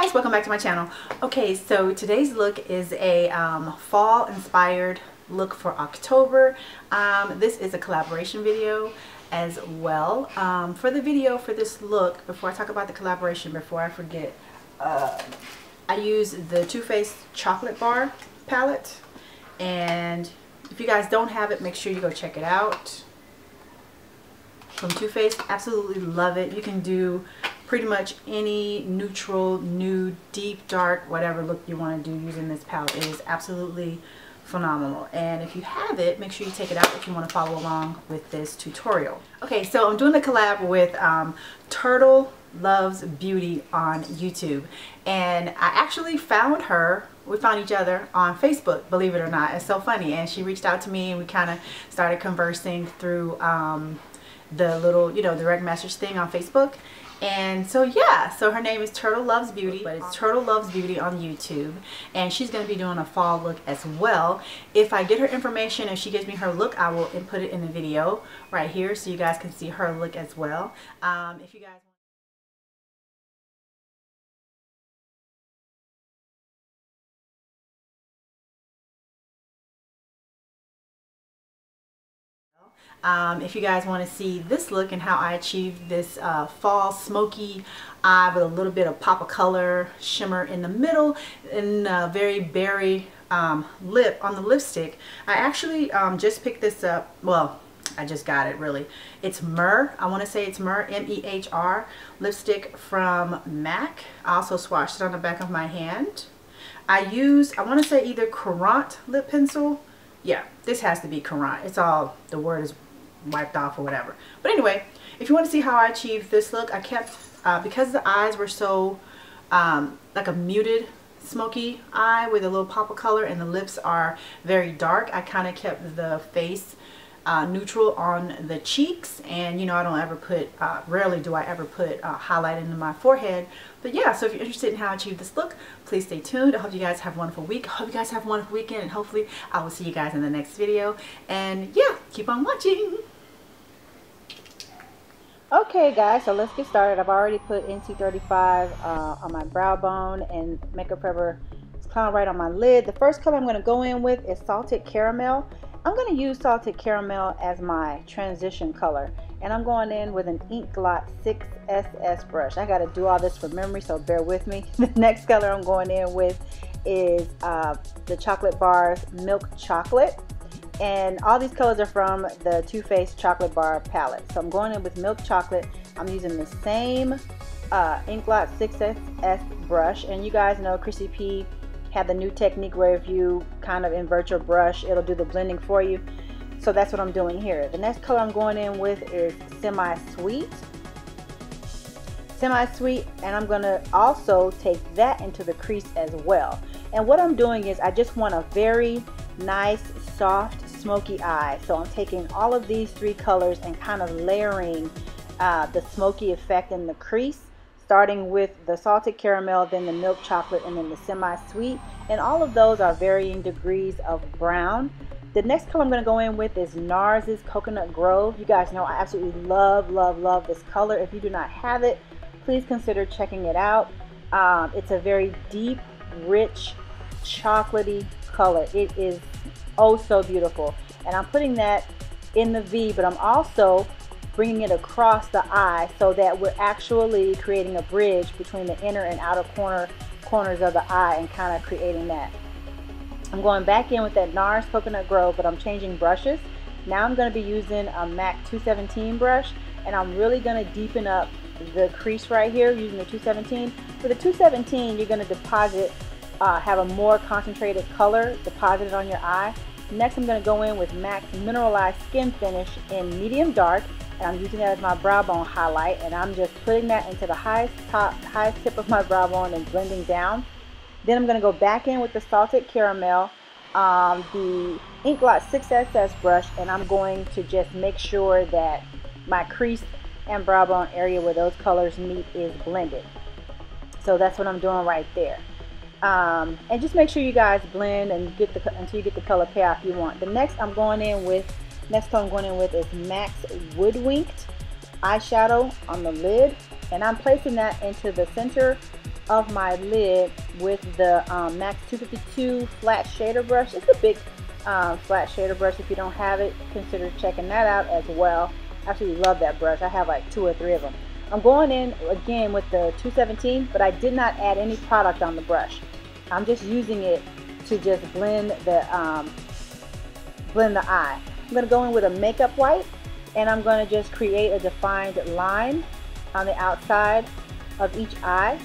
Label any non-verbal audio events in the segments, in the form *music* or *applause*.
guys welcome back to my channel. Okay so today's look is a um, fall inspired look for October. Um, this is a collaboration video as well. Um, for the video for this look before I talk about the collaboration before I forget uh, I use the Too Faced chocolate bar palette. And if you guys don't have it make sure you go check it out. From Too Faced absolutely love it. You can do pretty much any neutral, nude, deep, dark, whatever look you want to do using this palette. It is absolutely phenomenal. And if you have it, make sure you take it out if you want to follow along with this tutorial. Okay, so I'm doing a collab with um, Turtle Loves Beauty on YouTube. And I actually found her we found each other on Facebook, believe it or not. It's so funny. And she reached out to me and we kind of started conversing through um, the little, you know, direct message thing on Facebook. And so yeah, so her name is Turtle Loves Beauty, but it's Turtle Loves Beauty on YouTube. And she's going to be doing a fall look as well. If I get her information and she gives me her look, I will put it in the video right here so you guys can see her look as well. Um, if you guys Um, if you guys want to see this look and how I achieved this uh, fall smoky eye with a little bit of pop of color shimmer in the middle and a very berry um, lip on the lipstick, I actually um, just picked this up. Well, I just got it really. It's Mehr. I want to say it's Mehr, M-E-H-R lipstick from MAC. I also swatched it on the back of my hand. I use, I want to say either Currant lip pencil. Yeah, this has to be Currant. It's all, the word is wiped off or whatever. But anyway, if you want to see how I achieved this look, I kept, uh, because the eyes were so um, like a muted smoky eye with a little pop of color and the lips are very dark, I kind of kept the face uh, neutral on the cheeks and you know I don't ever put uh, rarely do I ever put uh, highlight into my forehead but yeah so if you're interested in how I achieve this look please stay tuned I hope you guys have a wonderful week I hope you guys have a wonderful weekend and hopefully I will see you guys in the next video and yeah keep on watching Okay guys, so let's get started. I've already put NC35 uh, on my brow bone and Makeup Forever Clown White on my lid. The first color I'm going to go in with is Salted Caramel. I'm going to use Salted Caramel as my transition color. And I'm going in with an Inkblot 6SS brush. I got to do all this for memory, so bear with me. *laughs* The next color I'm going in with is uh, the Chocolate Bars Milk Chocolate and all these colors are from the Too Faced Chocolate Bar palette. So I'm going in with milk chocolate. I'm using the same uh, Inkblot 6SS brush, and you guys know Chrissy P had the new technique where if you kind of invert your brush, it'll do the blending for you. So that's what I'm doing here. The next color I'm going in with is Semi-Sweet. Semi-Sweet, and I'm to also take that into the crease as well. And what I'm doing is I just want a very nice, soft, smoky eye. So I'm taking all of these three colors and kind of layering uh, the smoky effect in the crease starting with the salted caramel, then the milk chocolate, and then the semi-sweet. And all of those are varying degrees of brown. The next color I'm going to go in with is NARS's Coconut Grove. You guys know I absolutely love, love, love this color. If you do not have it, please consider checking it out. Um, it's a very deep, rich, chocolatey color. It is oh so beautiful. And I'm putting that in the V, but I'm also bringing it across the eye so that we're actually creating a bridge between the inner and outer corner corners of the eye and kind of creating that. I'm going back in with that NARS Coconut Grove, but I'm changing brushes. Now I'm going to be using a MAC 217 brush, and I'm really going to deepen up the crease right here using the 217. For the 217, you're going to deposit, uh, have a more concentrated color deposited on your eye. Next, I'm going to go in with MAC Mineralized Skin Finish in medium dark, I'm using that as my brow bone highlight, and I'm just putting that into the highest top, highest tip of my brow bone and blending down. Then I'm going to go back in with the Salted Caramel, um, the Inkblot 6SS brush, and I'm going to just make sure that my crease and brow bone area where those colors meet is blended. So that's what I'm doing right there. Um, and just make sure you guys blend and get the until you get the color payoff you want. The next I'm going in with, next I'm going in with is MAC's Woodwinked eyeshadow on the lid, and I'm placing that into the center of my lid with the um, MAC's 252 flat shader brush. It's a big um, flat shader brush. If you don't have it, consider checking that out as well. I absolutely love that brush. I have like two or three of them. I'm going in again with the 217, but I did not add any product on the brush. I'm just using it to just blend the um, blend the eye. I'm going to go in with a makeup wipe and I'm going to just create a defined line on the outside of each eye.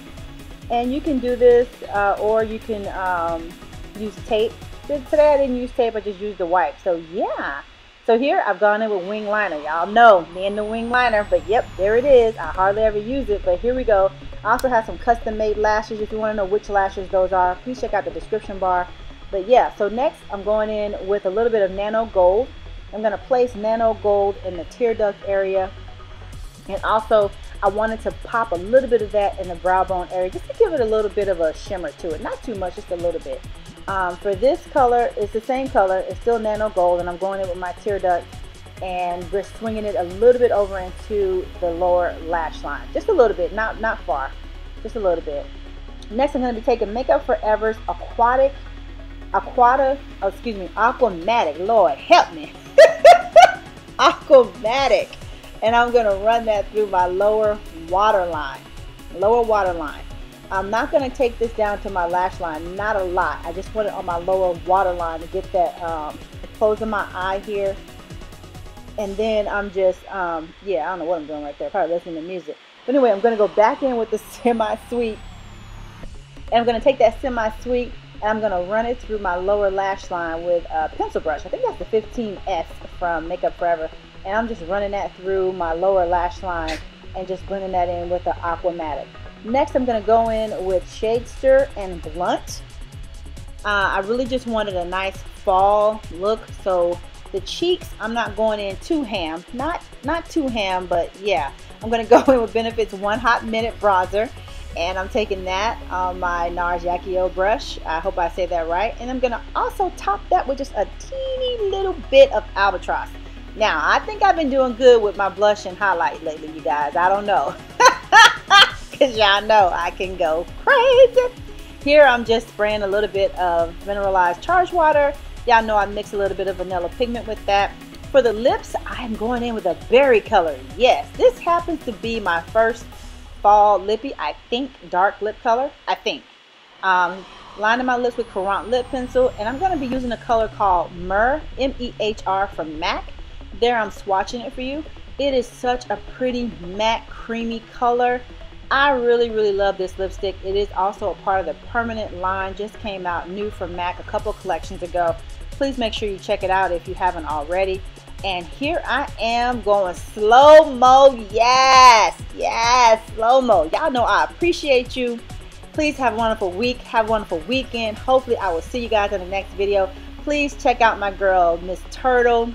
And you can do this uh, or you can um, use tape. Today I didn't use tape, I just used the wipe. So yeah. So here I've gone in with wing liner. Y'all know me and the wing liner, but yep, there it is. I hardly ever use it, but here we go. I also have some custom made lashes. If you want to know which lashes those are, please check out the description bar. But yeah, so next I'm going in with a little bit of nano gold. I'm going to place nano gold in the tear duct area. And also I wanted to pop a little bit of that in the brow bone area just to give it a little bit of a shimmer to it. Not too much, just a little bit. Um, for this color, it's the same color. It's still nano gold, and I'm going in with my tear duct, and we're swinging it a little bit over into the lower lash line. Just a little bit, not, not far. Just a little bit. Next, I'm going to be taking Makeup Forever's Aquatic, Aquata, oh, excuse me, Aquamatic. Lord, help me. Aquamatic. And I'm going to run that through my lower waterline. Lower waterline. I'm not going to take this down to my lash line, not a lot. I just want it on my lower waterline to get that um, closing my eye here. And then I'm just, um, yeah, I don't know what I'm doing right there. Probably listening to music. But anyway, I'm going to go back in with the *laughs* semi-sweep. And I'm going to take that semi-sweep and I'm to run it through my lower lash line with a pencil brush. I think that's the 15S from Makeup Forever. And I'm just running that through my lower lash line and just blending that in with the Aquamatic. Next, I'm to go in with Shadester and Blunt. Uh, I really just wanted a nice fall look. So the cheeks, I'm not going in too ham. Not, not too ham, but yeah. I'm to *laughs* go in with Benefit's One Hot Minute Bronzer. And I'm taking that on my NARS Yachiyo brush. I hope I say that right. And I'm to also top that with just a teeny little bit of Albatross. Now, I think I've been doing good with my blush and highlight lately, you guys. I don't know. *laughs* because y'all know I can go crazy. Here I'm just spraying a little bit of mineralized charge water. Y'all know I mix a little bit of vanilla pigment with that. For the lips, I'm going in with a berry color. Yes, this happens to be my first fall lippy, I think, dark lip color. I think. Um, lining my lips with Currant lip pencil, and I'm going to be using a color called Mehr, M-E-H-R from MAC. There, I'm swatching it for you. It is such a pretty matte, creamy color. I really, really love this lipstick. It is also a part of the permanent line. Just came out new from MAC a couple collections ago. Please make sure you check it out if you haven't already. And here I am going slow-mo. Yes, yes, slow-mo. Y'all know I appreciate you. Please have a wonderful week. Have a wonderful weekend. Hopefully I will see you guys in the next video. Please check out my girl, Miss Turtle.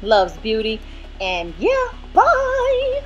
Loves Beauty. And yeah, bye.